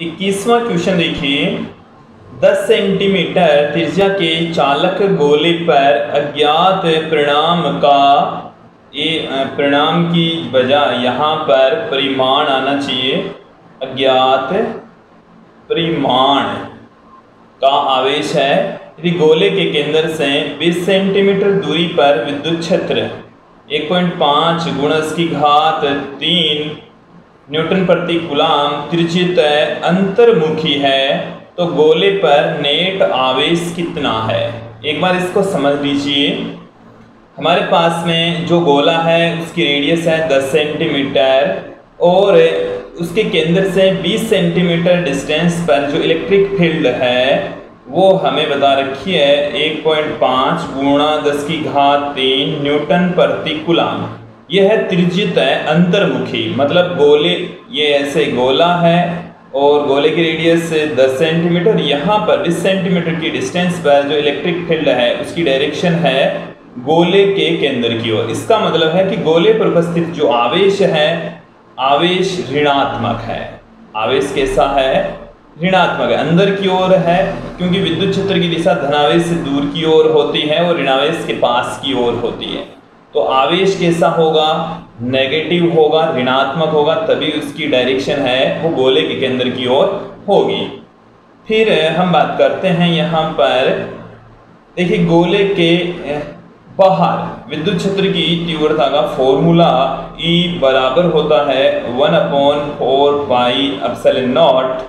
इक्कीसवां question देखिए। 10 centimetre त्रिज्या के चालक गोले पर अज्ञात परिणाम का ये परिणाम की बजाय यहाँ पर परिमाण आना चाहिए। अज्ञात परिमाण का आवेश है। यदि गोले के केंद्र से 20 सेंटीमीटर दूरी पर विद्युत क्षेत्र 1.5 गुणस की घात तीन न्यूटन प्रति गुलाम त्रिजित अंतर्मुखी है तो गोले पर नेट आवेश कितना है? एक बार इसको समझ लीजिए। हमारे पास में जो गोला है, उसकी रेडियस है 10 सेंटीमीटर और उसके केंद्र से 20 सेंटीमीटर डिस्टेंस पर जो इलेक्ट्रिक फ़ील्ड है, वो हमें बता रखी है 1.5 पॉइंट गुणा दस की घात तीन न्यूटन प्रति गुलाम। यह त्रिजित है अंतर्मुखी। मतलब गोले, ये ऐसे गोला है और गोले की रेडियस 10 सेंटीमीटर यहाँ पर 20 सेंटीमीटर की डिस्टेंस पर जो इलेक्ट्रिक फ़ील्ड है, उसकी डायरेक्शन है गोले के केंद्र की ओर। इसका मतलब है कि गोले पर उपस्थित जो आवेश है, आवेश ऋणात्मक है। आवेश कैसा है? ऋणात्मक है। अंदर की ओर है, क्योंकि विद्युत क्षेत्र की दिशा धनावेश से दूर की ओर होती है और ऋणावेश के पास की ओर होती है। तो आवेश कैसा होगा? नेगेटिव होगा, ऋणात्मक होगा, तभी उसकी डायरेक्शन है, वो गोले के केंद्र की ओर होगी। फिर हम बात करते हैं यहाँ पर। देखिए, गोले के बाहर विद्युत क्षेत्र की तीव्रता का फॉर्मूला E बराबर होता है one upon four pi epsilon nought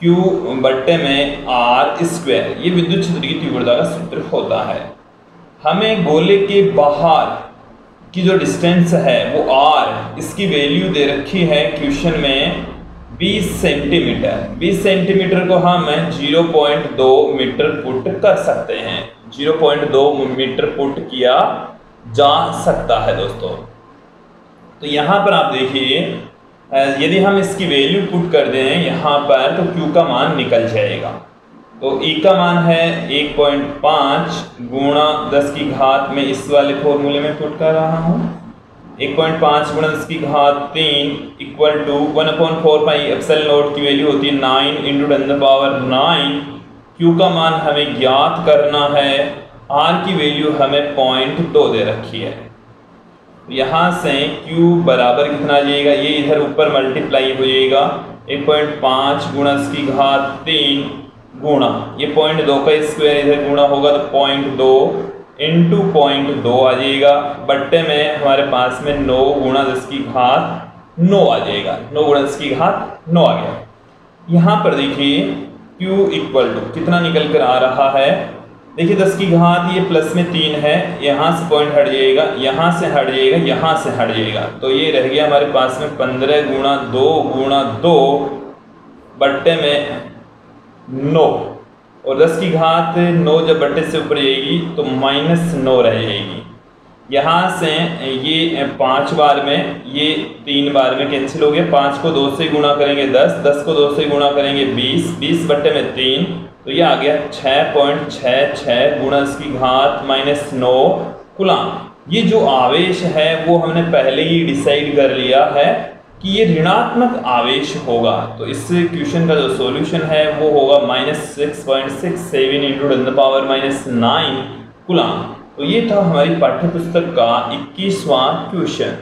Q बट्टे में आर स्क्वायर ये विद्युत क्षेत्र की तीव्रता का सूत्र होता है। हमें गोले के बाहर की जो डिस्टेंस है, वो आर इसकी वैल्यू दे रखी है क्वेश्चन में 20 सेंटीमीटर 20 सेंटीमीटर को हम 0.2 मीटर पुट कर सकते हैं। 0.2 मीटर पुट किया जा सकता है दोस्तों। तो यहाँ पर आप देखिए यदि हम इसकी वैल्यू पुट कर दें, यहाँ पर तो Q का मान निकल जाएगा। तो E का मान है 1.5 पॉइंट गुणा दस की घात में इस वाले फॉर्मूले में पुट कर रहा हूँ। 1.5 गुणा दस की घात तीन equal to one upon four pi epsilon nought की वैल्यू होती है nine into ten power nine. Q का मान हमें ज्ञात करना है। आर की वैल्यू हमें पॉइंट दो दे रखी है। यहाँ से Q बराबर कितना जाएगा? ये इधर ऊपर मल्टीप्लाई हो जाएगा। 1.5 गुणा की घात तीन गुणा। ये पॉइंट दो का स्क्वायर इधर गुणा होगा तो पॉइंट दो इंटू पॉइंट दो आ जाएगा। बट्टे में हमारे पास में नौ गुणा दस की घात नौ आ जाएगा। नौ गुणा दस की घात नौ आ गया। यहाँ पर देखिए Q इक्वल टू कितना निकल कर आ रहा है। देखिए दस की घात ये प्लस में तीन है। यहाँ से पॉइंट हट जाएगा, यहाँ से हट जाएगा, यहाँ से हट जाएगा। तो ये रह गया हमारे पास में पंद्रह गुणा दो गुणा दो। बट्टे में नौ। और दस की घात नौ जब बट्टे से ऊपर जाएगी तो माइनस नौ रह जाएगी। यहाँ से ये पाँच बार में, ये तीन बार में कैंसिल हो गया। पाँच को दो से गुणा करेंगे दस दस को दो से गुणा करेंगे बीस बीस बट्टे में तीन तो ये आ गया छः पॉइंट छः छः गुणा इसकी घात माइनस नौ गुलाम ये जो आवेश है, वो हमने पहले ही डिसाइड कर लिया है। कि ये ऋणात्मक आवेश होगा तो इस क्वेश्चन का जो सॉल्यूशन है, वो होगा minus six point six seven into ten power minus nine coulomb तो ये था हमारी पाठ्य पुस्तक का इक्कीसवां क्वेश्चन